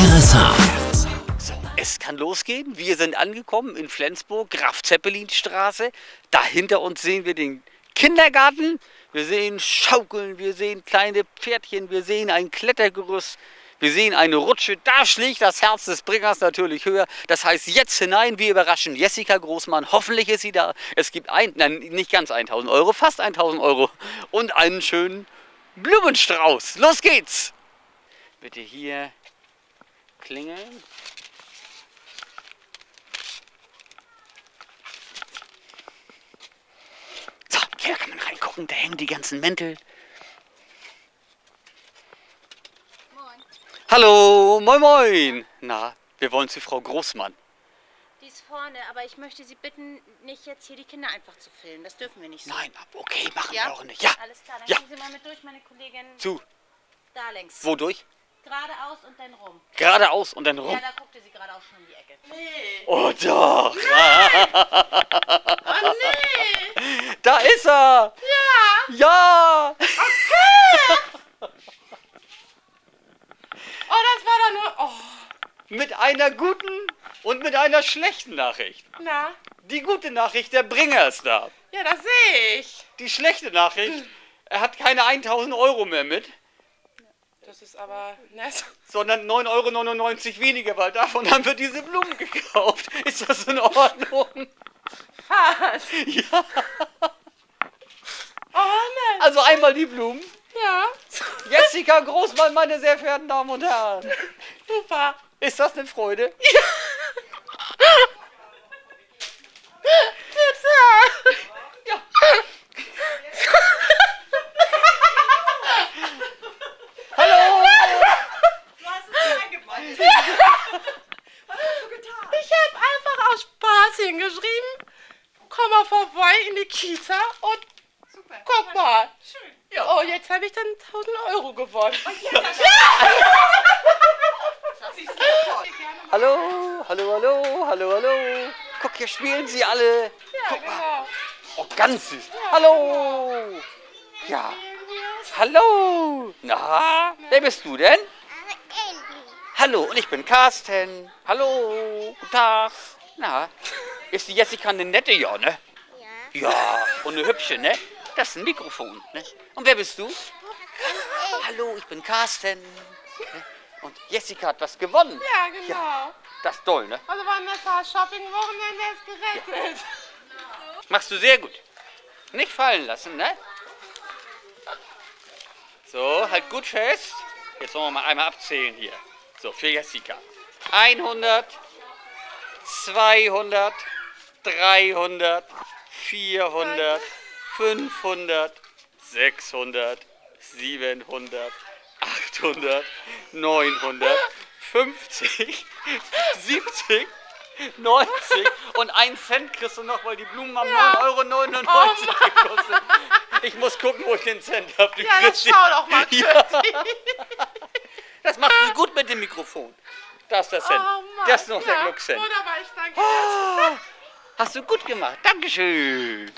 RSH. So, es kann losgehen. Wir sind angekommen in Flensburg, Graf Zeppelin Straße. Da hinter uns sehen wir den Kindergarten. Wir sehen Schaukeln, wir sehen kleine Pferdchen, wir sehen ein Klettergerüst. Wir sehen eine Rutsche, da schlägt das Herz des Bringers natürlich höher. Das heißt, jetzt hinein, wir überraschen Jessica Großmann. Hoffentlich ist sie da. Es gibt ein, nein, nicht ganz 1000 Euro, fast 1000 Euro und einen schönen Blumenstrauß. Los geht's! Bitte hier klingeln. So, hier kann man reingucken, da hängen die ganzen Mäntel. Hallo, moin moin. Na, wir wollen zu Frau Großmann. Die ist vorne, aber ich möchte Sie bitten, nicht jetzt hier die Kinder einfach zu filmen. Das dürfen wir nicht so. Nein, okay, machen Ja? wir auch nicht. Ja, Alles klar, dann Ja. gehen Sie mal mit durch, meine Kollegin. zu. Da längs. Wodurch? Geradeaus und dann rum. Geradeaus und dann Ja, rum. da guckte sie gerade auch schon in die Ecke. Oh doch, Oh nee! da ist er. Ja! Ja. Oh, das war doch nur. Oh, Mit einer guten und mit einer schlechten Nachricht. na? Die gute Nachricht, der Bringer ist da. Ja, das sehe ich. Die schlechte Nachricht, er hat keine 1000 Euro mehr mit, Das ist aber nett. sondern 9,99 Euro weniger, weil davon haben wir diese Blumen gekauft. Ist das in Ordnung? Fast. Ja. Oh, nett. Also einmal die Blumen. Ja. Jessica Großmann, meine sehr verehrten Damen und Herren. Super. Ist das eine Freude? Bitte. Ja. Hallo! Ich habe einfach aus Spaß hingeschrieben. Komm mal vorbei in die Kita und guck mal. Ja. Oh, jetzt habe ich dann 1000 Euro gewonnen. Hallo, hallo, hallo, hallo, hallo. Guck, hier spielen sie alle. Ja, Guck mal. genau. Oh, ganz süß. Hallo. Ja. Hallo. Na, wer bist du denn? Hallo, und ich bin Carsten. Hallo. Guten Tag. Na, ist die Jessica eine nette, ja, ne? Ja. Ja, und eine hübsche, ne? Das ist ein Mikrofon, ne? Und wer bist du? Hallo, ich bin Carsten. Ne? Und Jessica hat was gewonnen. Ja, genau. Das ist toll, ne? Also war ein netter Shopping-Wochenende ist gerettet. Machst du sehr gut. Nicht fallen lassen, ne? So, halt gut fest. Jetzt wollen wir mal einmal abzählen hier. So, für Jessica. 100, 200, 300, 400, 500, 600, 700, 800, 900, 50, 70, 90 und einen Cent kriegst du noch, weil die Blumen haben Ja. 9,99 Oh Euro gekostet. Ich muss gucken, wo ich den Cent habe. Ja, die- schau doch mal. Ja. Das machst du gut mit dem Mikrofon. Da ist der Cent. Oh Mann. das ist noch der ja, Glückscent. Wunderbar, ich danke dir. Ah, Hast du gut gemacht. Dankeschön.